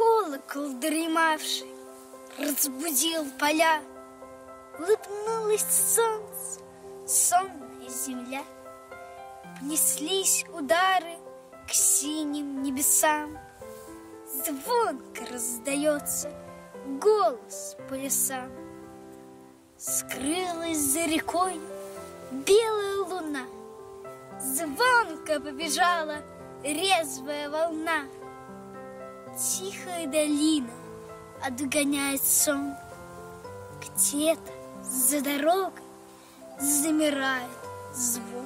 Колокол дремавший разбудил поля, Улыбнулось солнце, сонная земля. Понеслись удары к синим небесам, Звонко раздается голос по лесам. Скрылась за рекой белая луна, Звонко побежала резвая волна. Тихая долина отгоняет сон. Где-то за дорогой замирает звон.